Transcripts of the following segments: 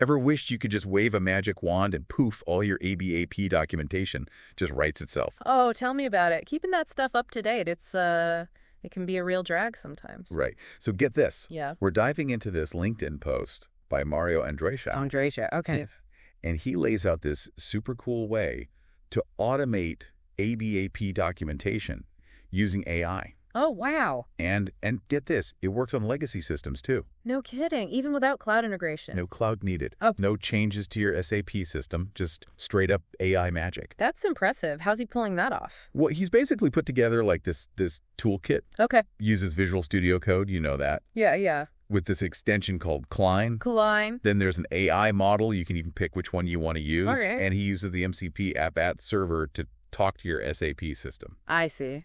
Ever wished you could just wave a magic wand and poof, all your ABAP documentation just writes itself? Oh, tell me about it. Keeping that stuff up to date, it's, uh, it can be a real drag sometimes. Right. So get this. Yeah. We're diving into this LinkedIn post by Mario Andresha. Andresha, okay. And he lays out this super cool way to automate ABAP documentation using AI. Oh, wow. And and get this, it works on legacy systems too. No kidding. Even without cloud integration. No cloud needed. Oh. No changes to your SAP system, just straight up AI magic. That's impressive. How's he pulling that off? Well, he's basically put together like this this toolkit, Okay. uses Visual Studio Code, you know that, Yeah, yeah. with this extension called Cline. Cline. Then there's an AI model. You can even pick which one you want to use. Okay. And he uses the MCP app at server to talk to your SAP system. I see.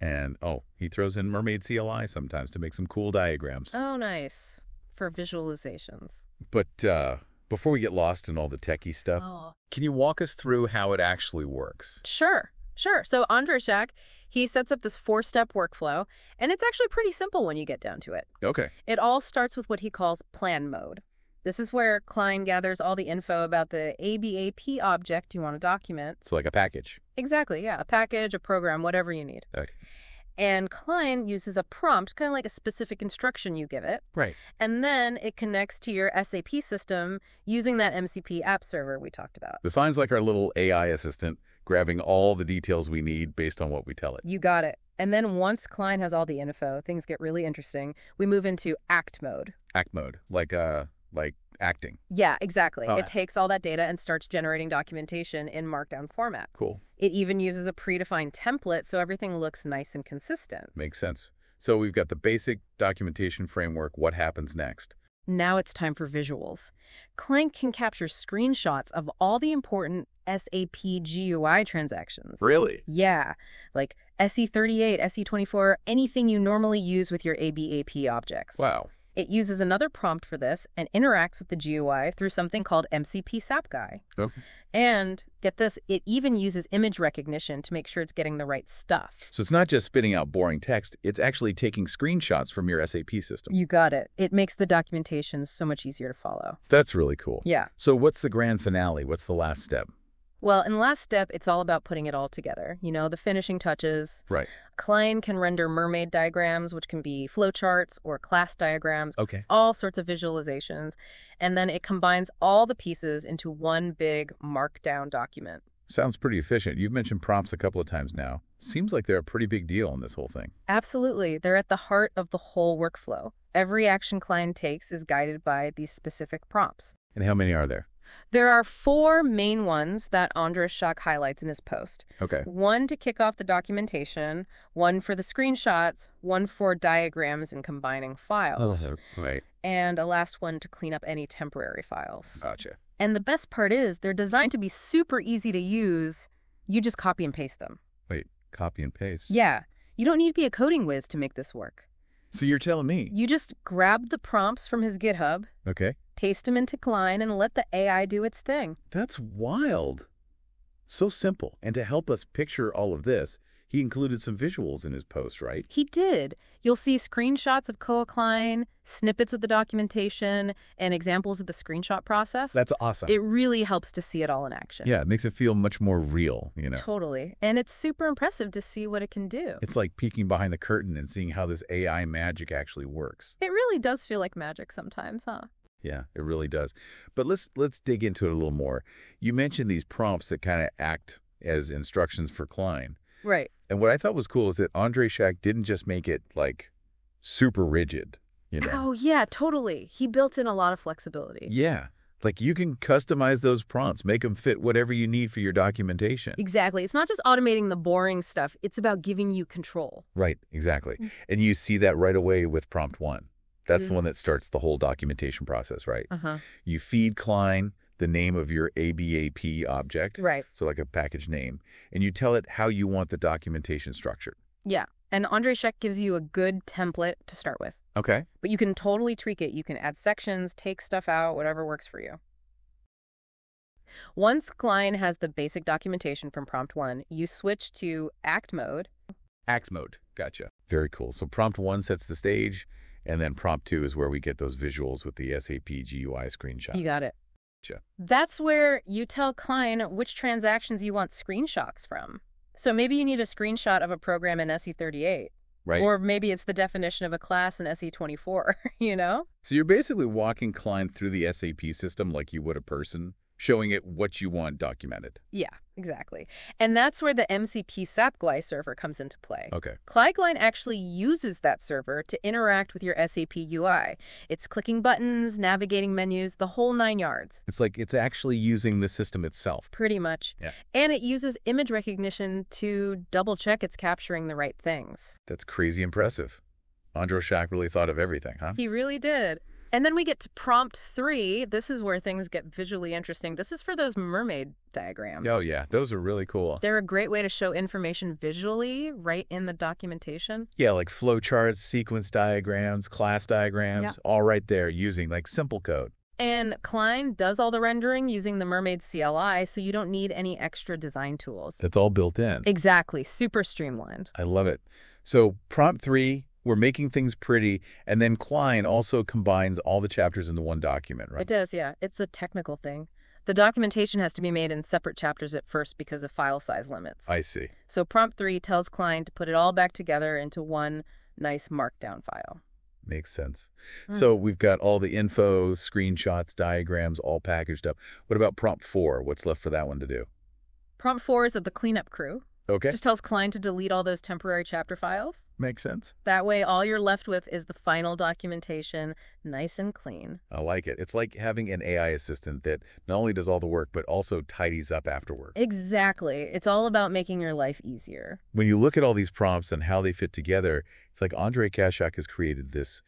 And oh, he throws in Mermaid CLI sometimes to make some cool diagrams. Oh, nice. For visualizations. But uh, before we get lost in all the techie stuff, Oh. can you walk us through how it actually works? Sure, sure. So Andre Shack, he sets up this four-step workflow, and it's actually pretty simple when you get down to it. Okay. It all starts with what he calls plan mode. This is where Cline gathers all the info about the ABAP object you want to document. So like a package. Exactly, yeah, a package, a program, whatever you need. Okay. And Cline uses a prompt, kind of like a specific instruction you give it, Right. and then it connects to your SAP system using that MCP app server we talked about. The sign's like our little AI assistant grabbing all the details we need based on what we tell it. You got it. And then once Cline has all the info, things get really interesting. We move into act mode. Act mode, like uh, like acting. Yeah, exactly. Oh. It takes all that data and starts generating documentation in Markdown format. Cool. It even uses a predefined template so everything looks nice and consistent. Makes sense. So we've got the basic documentation framework. What happens next? Now it's time for visuals. Clank can capture screenshots of all the important SAP GUI transactions. Really? Yeah, like E SE38, SE24, anything you normally use with your ABAP objects. Wow. It uses another prompt for this and interacts with the GUI through something called MCP SAP GUI. Okay. And get this, it even uses image recognition to make sure it's getting the right stuff. So it's not just spitting out boring text, it's actually taking screenshots from your SAP system. You got it. It makes the documentation so much easier to follow. That's really cool. Yeah. So what's the grand finale? What's the last step? Well, in the last step, it's all about putting it all together. You know, the finishing touches. Right. Cline can render mermaid diagrams, which can be flowcharts or class diagrams, Okay. all sorts of visualizations. And then it combines all the pieces into one big markdown document. Sounds pretty efficient. You've mentioned prompts a couple of times now. Seems like they're a pretty big deal in this whole thing. Absolutely. They're at the heart of the whole workflow. Every action Cline takes is guided by these specific prompts. And how many are there? There are four main ones that Andres Schock highlights in his post. Okay. One to kick off the documentation, one for the screenshots, one for diagrams and combining files, Oh, Right. and a last one to clean up any temporary files. Gotcha. And the best part is they're designed to be super easy to use. You just copy and paste them. Wait, copy and paste. Yeah, you don't need to be a coding whiz to make this work. So you're telling me. You just grab the prompts from his GitHub, Okay. Paste them into Cline, and let the AI do its thing. That's wild. So simple. And to help us picture all of this, he included some visuals in his post, right? He did. You'll see screenshots of Koa Cline, snippets of the documentation, and examples of the screenshot process. That's awesome. it really helps to see it all in action. yeah, it makes it feel much more real, you know. Totally. And it's super impressive to see what it can do. It's like peeking behind the curtain and seeing how this AI magic actually works. It really does feel like magic sometimes, huh? Yeah, it really does. But let's let's dig into it a little more. You mentioned these prompts that kind of act as instructions for Cline. Right. And what I thought was cool is that Andre Shack didn't just make it like super rigid, you know. Oh, yeah, totally. He built in a lot of flexibility. Yeah. Like you can customize those prompts, make them fit whatever you need for your documentation. Exactly. It's not just automating the boring stuff, it's about giving you control. Right, exactly. Mm. And you see that right away with prompt 1. That's the Mhm. one that starts the whole documentation process, right? Uh huh. You feed Cline the name of your ABAP object. Right. So like a package name, and you tell it how you want the documentation structured. Yeah. And Andre Sheck gives you a good template to start with. Okay. But you can totally tweak it. You can add sections, take stuff out, whatever works for you. Once Cline has the basic documentation from prompt one, you switch to act mode. Act mode. Gotcha. Very cool. So prompt one sets the stage, and then prompt two is where we get those visuals with the SAP GUI screenshot. You got it. Gotcha. That's where you tell Cline which transactions you want screenshots from. So maybe you need a screenshot of a program in SE38. Right. Or maybe it's the definition of a class in SE24, you know? so you're basically walking Cline through the SAP system like you would a person, showing it what you want documented. Yeah, exactly. And that's where the MCP SAP GUI server comes into play. Okay. CliGline actually uses that server to interact with your SAP UI. It's clicking buttons, navigating menus, the whole nine yards. It's like it's actually using the system itself. Pretty much. Yeah. And it uses image recognition to double check it's capturing the right things. That's crazy impressive. Andro Shack really thought of everything, huh? He really did. And then we get to prompt three. This is where things get visually interesting. This is for those mermaid diagrams. Oh, yeah. Those are really cool. They're a great way to show information visually right in the documentation. Yeah, like flowcharts, sequence diagrams, class diagrams, all right there using like simple code. And Cline does all the rendering using the Mermaid CLI, so you don't need any extra design tools. That's all built in. Exactly. Super streamlined. I love it. So prompt three, we're making things pretty, and then Cline also combines all the chapters into one document, right? It does, yeah. It's a technical thing. The documentation has to be made in separate chapters at first because of file size limits. I see. So prompt 3 tells Cline to put it all back together into one nice markdown file. Makes sense. Mm. So we've got all the info, screenshots, diagrams, all packaged up. What about prompt four? What's left for that one to do? Prompt 4 is of the cleanup crew. Okay. Just tells Cline to delete all those temporary chapter files. Makes sense. That way, all you're left with is the final documentation, nice and clean. I like it. It's like having an AI assistant that not only does all the work, but also tidies up afterward. Exactly. It's all about making your life easier. When you look at all these prompts and how they fit together, it's like Andre Kashak has created this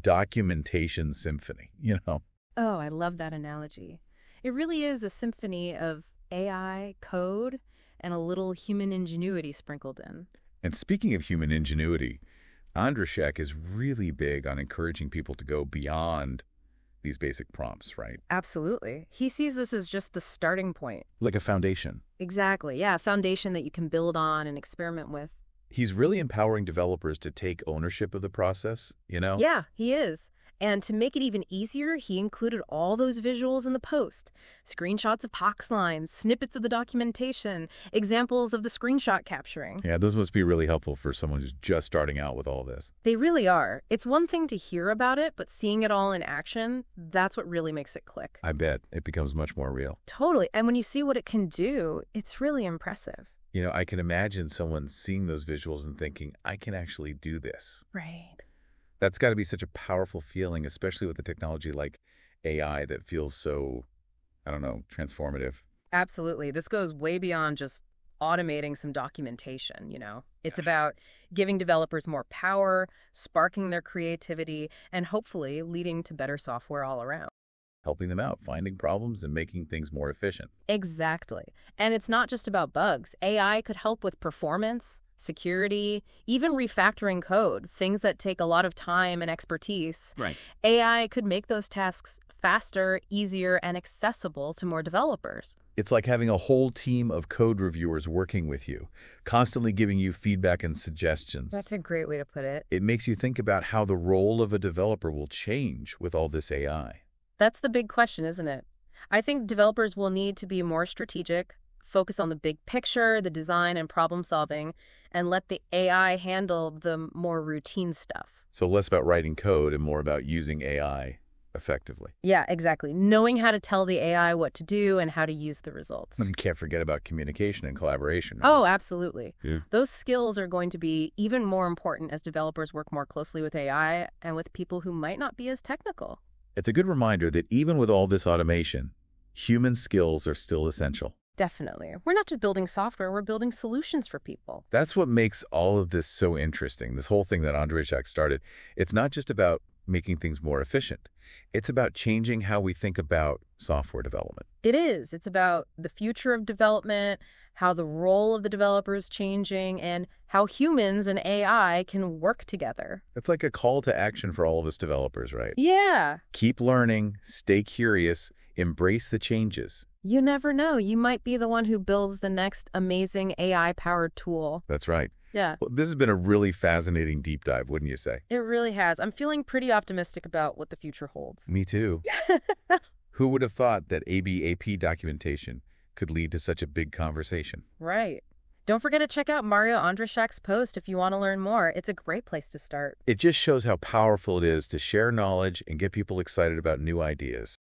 documentation symphony, you know? Oh, I love that analogy. It really is a symphony of AI, code, and a little human ingenuity sprinkled in. And speaking of human ingenuity, Andreshek is really big on encouraging people to go beyond these basic prompts, right? Absolutely. He sees this as just the starting point. Like a foundation. Exactly. Yeah, a foundation that you can build on and experiment with. He's really empowering developers to take ownership of the process, you know? Yeah, he is. And to make it even easier, he included all those visuals in the post. Screenshots of POX lines, snippets of the documentation, examples of the screenshot capturing. Yeah, those must be really helpful for someone who's just starting out with all this. They really are. It's one thing to hear about it, but seeing it all in action, that's what really makes it click. I bet it becomes much more real. Totally. And when you see what it can do, it's really impressive. You know, I can imagine someone seeing those visuals and thinking, I can actually do this. Right. That's got to be such a powerful feeling, especially with a technology like AI that feels so, I don't know, transformative. Absolutely. This goes way beyond just automating some documentation, you know. It's about giving developers more power, sparking their creativity, and hopefully leading to better software all around. Helping them out, finding problems and making things more efficient. Exactly. And it's not just about bugs. AI could help with performance, security, even refactoring code, things that take a lot of time and expertise. Right. AI could make those tasks faster, easier, and accessible to more developers. It's like having a whole team of code reviewers working with you, constantly giving you feedback and suggestions. That's a great way to put it. it makes you think about how the role of a developer will change with all this AI. That's the big question, isn't it? I think developers will need to be more strategic, focus on the big picture, the design and problem solving, and let the AI handle the more routine stuff. So less about writing code and more about using AI effectively. Yeah, exactly. Knowing how to tell the AI what to do and how to use the results. And can't forget about communication and collaboration. Oh, absolutely. Yeah. Those skills are going to be even more important as developers work more closely with AI and with people who might not be as technical. It's a good reminder that even with all this automation, human skills are still essential. Definitely. We're not just building software, we're building solutions for people. That's what makes all of this so interesting. This whole thing that Andrzejczak started, it's not just about making things more efficient. It's about changing how we think about software development. It is. It's about the future of development, how the role of the developer is changing, and how humans and AI can work together. It's like a call to action for all of us developers, right? Yeah. Keep learning, stay curious, embrace the changes. You never know. You might be the one who builds the next amazing AI powered tool. That's right. Yeah. Well, this has been a really fascinating deep dive, wouldn't you say? It really has. I'm feeling pretty optimistic about what the future holds. Me too. Who would have thought that ABAP documentation could lead to such a big conversation? Right. Don't forget to check out Mario Andrzejczak's post if you want to learn more. It's a great place to start. It just shows how powerful it is to share knowledge and get people excited about new ideas.